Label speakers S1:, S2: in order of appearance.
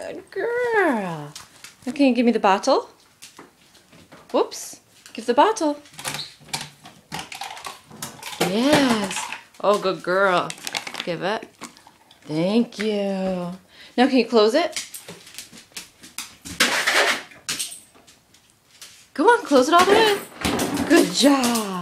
S1: Good girl. Now can you give me the bottle? Whoops. Give the bottle. Yes. Oh, good girl. Give it. Thank you. Now can you close it? Go on, close it all the way. Good job.